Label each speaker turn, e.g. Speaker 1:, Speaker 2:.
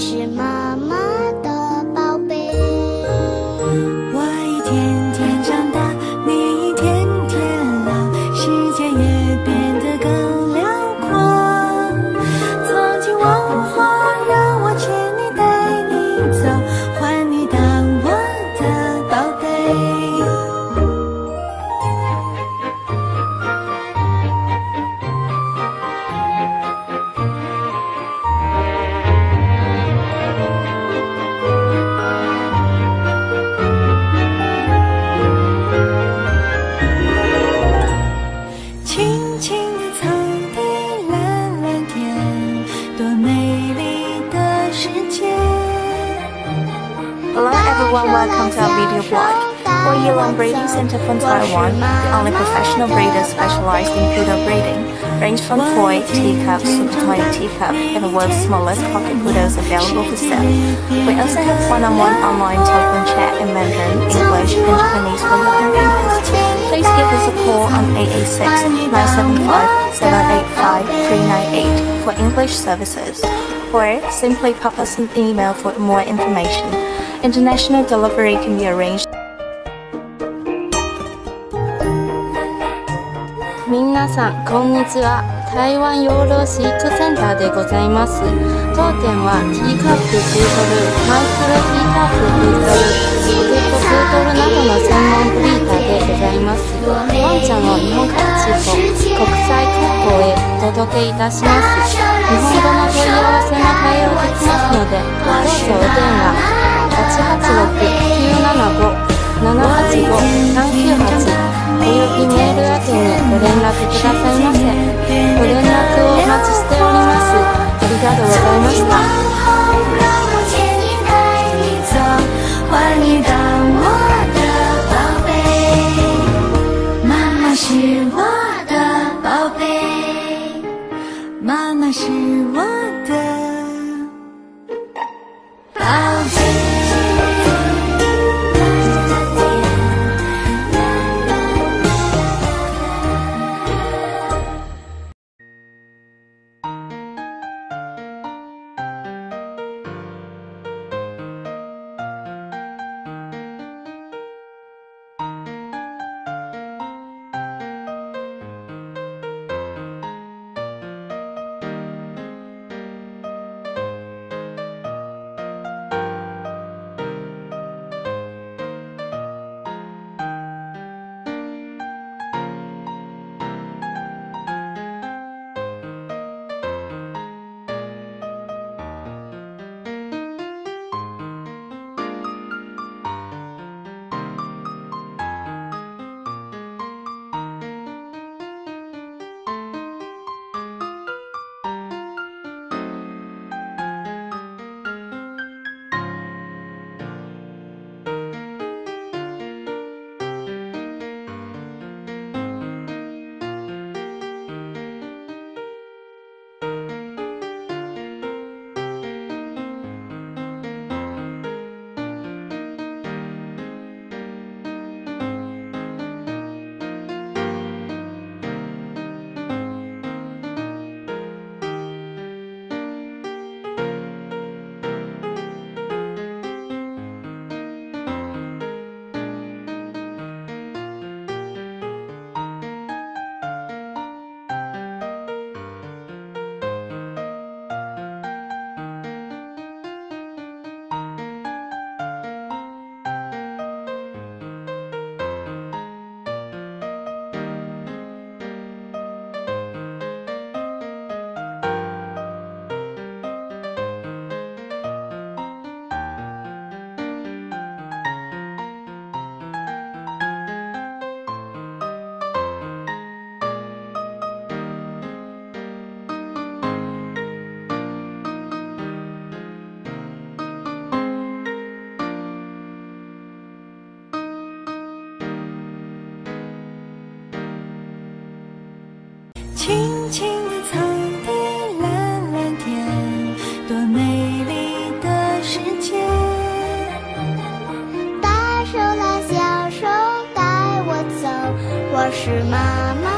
Speaker 1: 是妈妈。
Speaker 2: Hello everyone, welcome to our video blog. For YouLong Breeding Center from Taiwan, the only professional breeder specialized in poodle breeding, range from toy, teacup, supertoy teacup, and the world's smallest pocket poodles available for sale. We also have one-on-one -on -one online telephone chat in Mandarin, English, and Japanese for your convenience Please give us a call on 886 975 785 398 for English services, or simply pop us an email for more information. International delivery can be arranged.
Speaker 3: 皆さんこんにちは台湾養老飼育センターでございます当店はティーカッププードルマイクロティーカッププードルポテ トルなどの専門文ーでございます。本社は日本各地と国際空港へお届けいたします。日本語の問い合わせも対応できますのでどうぞお電話
Speaker 4: 8 8 6 9 7 5 7 8 5 3 9 8妈妈是我的
Speaker 1: 是妈妈。